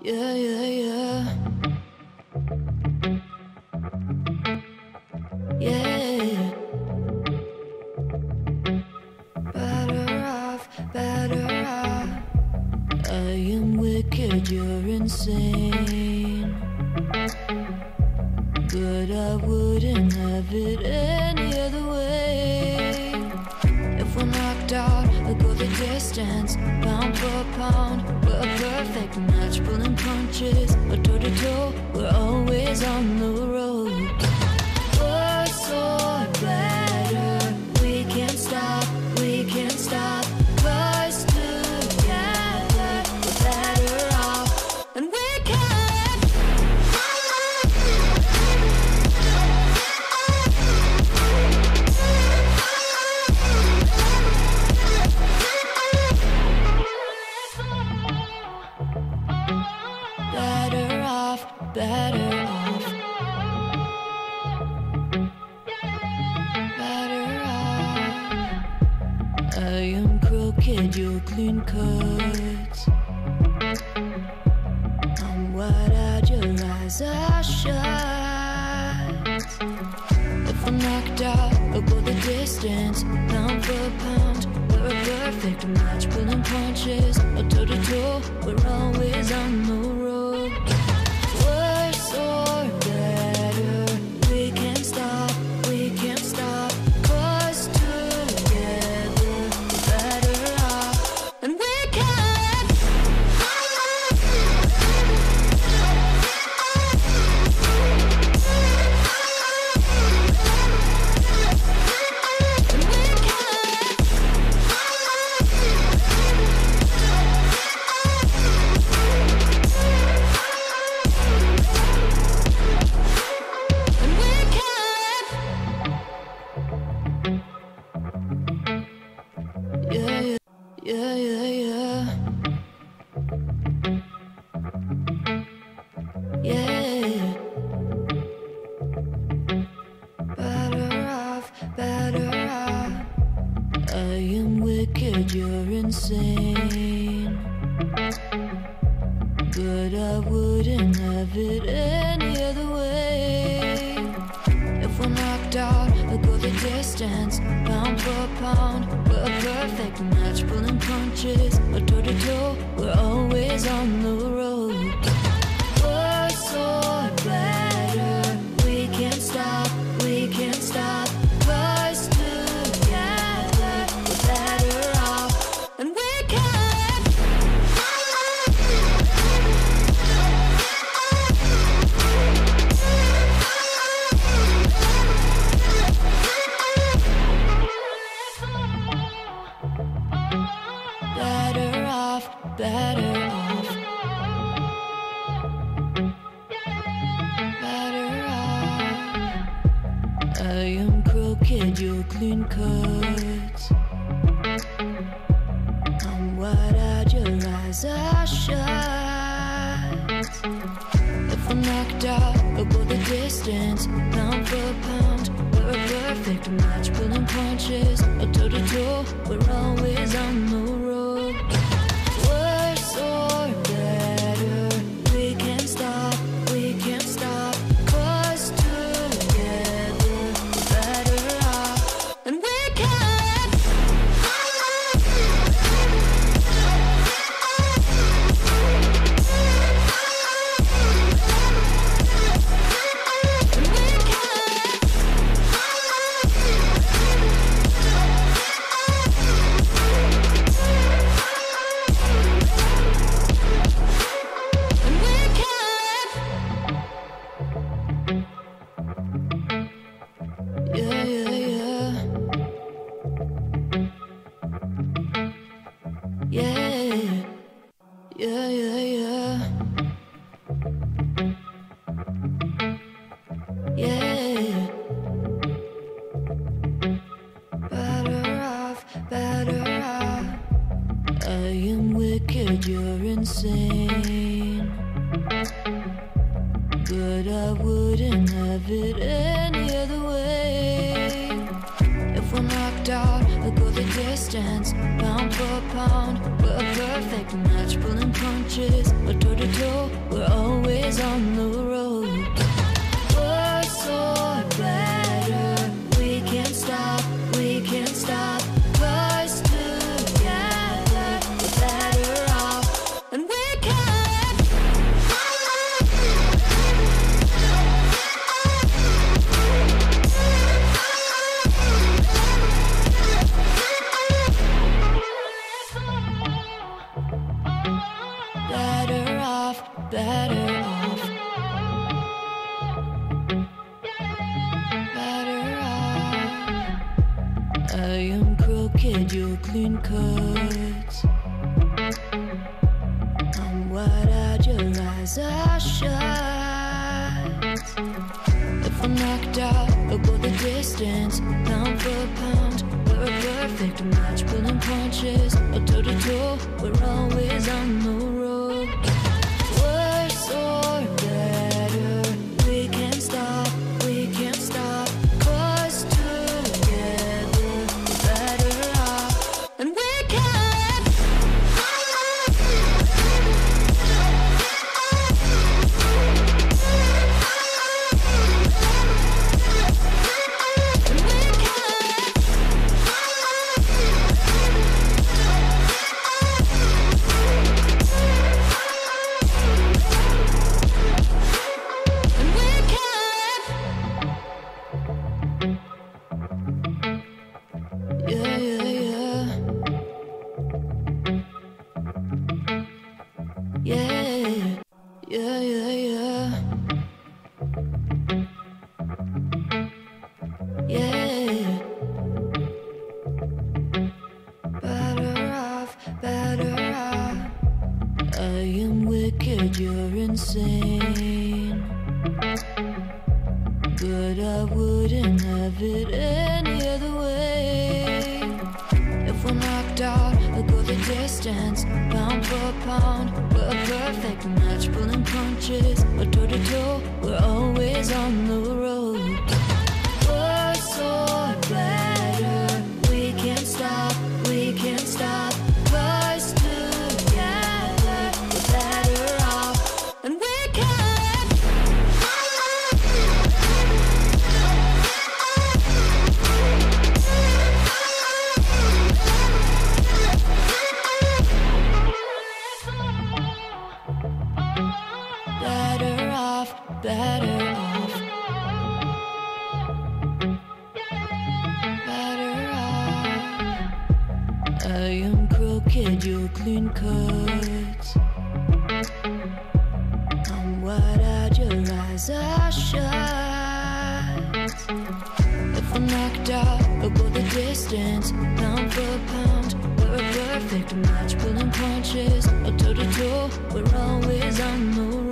Yeah, yeah, yeah. Yeah. Better off, better off. I am wicked, you're insane. But I wouldn't have it any other way. If we're knocked out, I'll go the distance, for pound. We're a perfect match, pulling punches, but toe to toe, we're always on the am crooked, you're clean cut. I'm wide-eyed, your eyes are shut. If I'm knocked out, I'll go the distance, pound for pound. We're a perfect match, pulling punches, or toe to toe. We're always on But I wouldn't have it any other way. If we're knocked out, we'll go the distance, pound for pound. We're a perfect match, pulling punches, or toe to toe. We're always on the road. Crooked, you're clean cut. I'm wide-eyed, your eyes are shut. If I'm knocked out, I'll go the distance, Yeah. Yeah, yeah, yeah. Yeah. Better off, better off. I am wicked, you're insane. But I wouldn't have it any other way. If we're knocked out, Distance, pound for pound. We're a perfect match, pulling clean cuts. I'm wide-eyed, your eyes are shut. If I'm knocked out, we'll go the distance, pound for pound. We're a perfect match, pulling punches, or toe to toe. We're always on the wicked, you're insane. But I wouldn't have it any other way. If we're knocked out, we'll go the distance, pound for pound. We're a perfect match, pulling punches, or toe to toe. We're always on the road. better off. Better off. I am crooked, you're clean cut. I'm wide eyed, your eyes are shut. If I'm knocked out, I'll go the distance, pound for pound we're a perfect match, pulling punches, a toe to toe. We're always on the